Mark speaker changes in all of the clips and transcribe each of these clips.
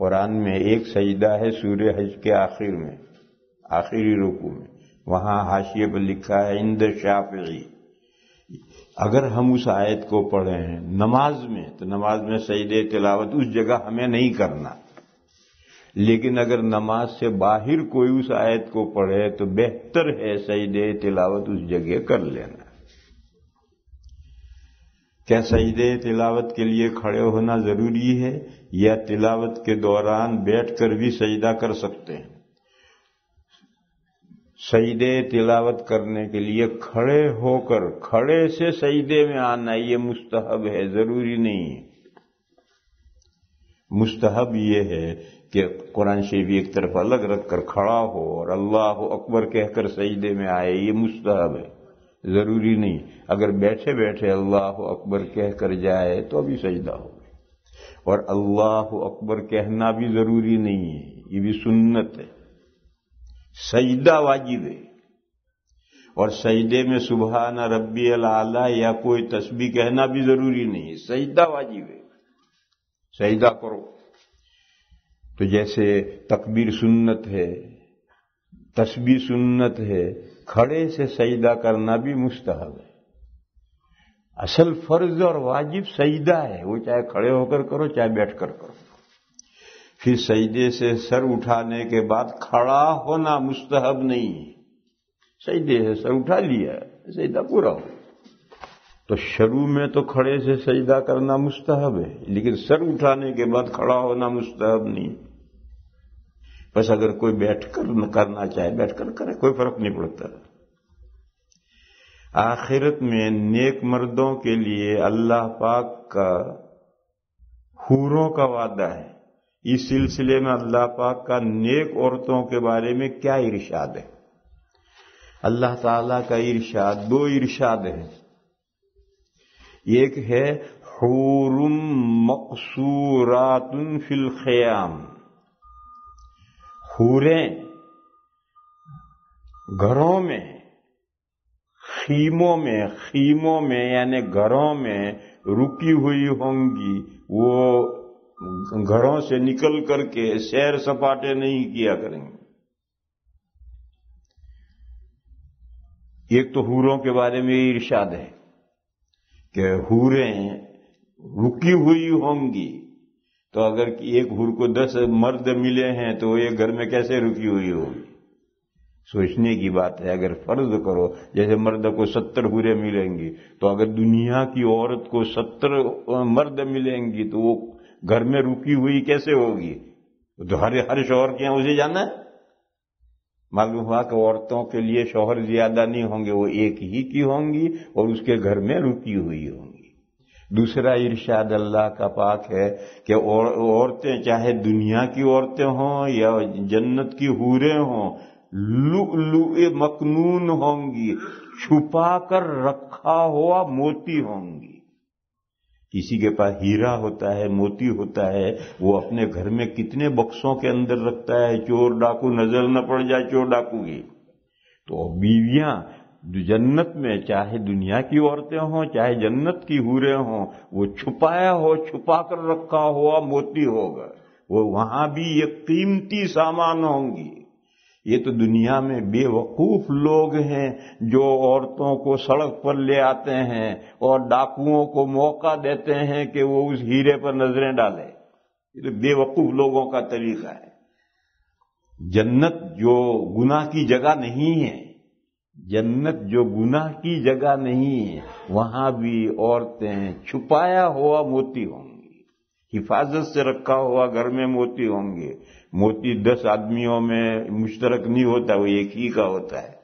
Speaker 1: कुरान में एक सजदा है सूर्य हज के आखिर में, आखिरी रुकू में। वहाँ हाशिए पर लिखा है, इंद शाफी अगर हम उस आयत को पढ़े हैं, नमाज़ में तो नमाज़ में सजदे तिलावत उस जगह हमें नहीं करना। लेकिन अगर नमाज़ से बाहर कोई उस आयत को पढ़े तो बेहतर है सजदे तिलावत उस जगह कर लेना। क्या सजदे तिलावत के लिए खड़े होना ज़रूरी है? या तिलावत के दौरान बैठकर भी सजदा कर सकते हैं? सजदे तिलावत करने के लिए खड़े होकर, खड़े से सजदे में आना ये मुस्तहब है, ज़रूरी नहीं है। मुस्तहब ये है कि कुरान शरीफ एक तरफ़ अलग रखकर खड़ा हो और अल्लाह अकबर कहकर सजदे में आए, ये मुस्तहब है। ज़रूरी नहीं। अगर बैठे बैठे अल्लाह अकबर कहकर जाए तो अभी सजदा हो और अल्लाह अकबर कहना भी ज़रूरी नहीं है। ये भी सुन्नत है। सजदा वाजिब है। और सजदे में सुबह सुबहाना रब्बी आला या कोई तस्बी कहना भी ज़रूरी नहीं है। सजदा वाजिब है। सजदा करो। तो जैसे तकबीर सुन्नत है तस्बी सुन्नत है, खड़े से सईदा करना भी मुस्तहब है। असल फ़र्ज़ और वाजिब सईदा है, वो चाहे खड़े होकर करो, चाहे बैठकर करो। फिर सईदे से सर उठाने के बाद खड़ा होना मुस्तहब नहीं है। सजदे से सर उठा लिया, सजदा पूरा हो तो शुरू में तो खड़े से सईदा करना मुस्तहब है, लेकिन सर उठाने के बाद खड़ा होना मुस्तहब नहीं। बस अगर कोई बैठकर करना चाहे, बैठकर करे, कोई फ़र्क नहीं पड़ता। आखिरत में नेक मर्दों के लिए अल्लाह पाक का हूरों का वादा है। इस सिलसिले में अल्लाह पाक का नेक औरतों के बारे में क्या इरशाद है? अल्लाह ताला का इरशाद, दो इरशाद है। एक है, हूरुम मकसूरातुन फिल खयाम। हूरें घरों में, खीमों में खीमों में, यानी घरों में रुकी हुई होंगी, वो घरों से निकल करके सैर सपाटे नहीं किया करेंगे। एक तो हूरों के बारे में इर्शाद है कि हूरें रुकी हुई होंगी तो अगर एक हुर को दस मर्द मिले हैं तो एक घर में कैसे रुकी हुई होगी? सोचने की बात है, अगर फ़र्ज़ करो, जैसे मर्द को सत्तर हुरे मिलेंगी तो अगर दुनिया की औरत को सत्तर मर्द मिलेंगी तो वो घर में रुकी हुई कैसे होगी? तो हर हर शोहर के यहाँ उसे जाना है। मालूम हुआ कि औरतों के लिए शोहर ज़्यादा नहीं होंगे, वो एक ही की होंगी, और उसके घर में रुकी हुई होंगी। दूसरा इर्शाद अल्लाह का पाक है कि औरतें, चाहे दुनिया की औरतें हों या जन्नत की हूरें हों मकनून होंगी, छुपा कर रखा हुआ मोती होंगी। किसी के पास हीरा होता है, मोती होता है, वो अपने घर में कितने बक्सों के अंदर रखता है, चोर डाकू नज़र न पड़ जाए, चोर डाकू की। तो बीवियाँ जन्नत में चाहे दुनिया की औरतें हों, चाहे जन्नत की हूरें हों, वो छुपाया हो, छुपा कर रखा हुआ मोती होगा। वो वहाँ भी ये कीमती सामान होंगी। ये तो दुनिया में बेवकूफ़ लोग हैं जो औरतों को सड़क पर ले आते हैं और डाकुओं को मौका देते हैं कि वो उस हीरे पर नज़रें डाले। ये तो बेवकूफ़ लोगों का तरीका है। जन्नत जो गुनाह की जगह नहीं है जन्नत जो गुनाह की जगह नहीं है, वहाँ भी औरतें छुपाया हुआ मोती होंगी। हिफाजत से रखा हुआ घर में मोती होंगे। मोती दस आदमियों में मुश्तरक नहीं होता, वो एक ही का होता है।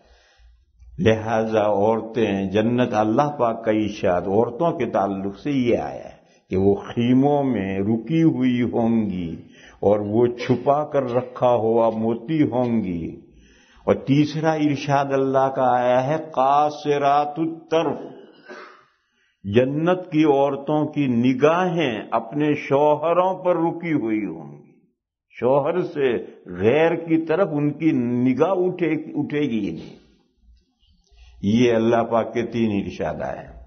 Speaker 1: लिहाजा औरतें, जन्नत अल्लाह पाक का इशाद औरतों के ताल्लुक से ये आया है कि वो खीमों में रुकी हुई होंगी और वो छुपा कर रखा हुआ मोती होंगी। और तीसरा इर्शाद अल्लाह का आया है कासरातुत्तरफ जन्नत की औरतों की निगाहें अपने शोहरों पर रुकी हुई होंगी। शोहर से गैर की तरफ़ उनकी निगाह उठे, उठेगी नहीं। ये अल्लाह पाक के तीन इर्शाद हैं।